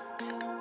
Bye.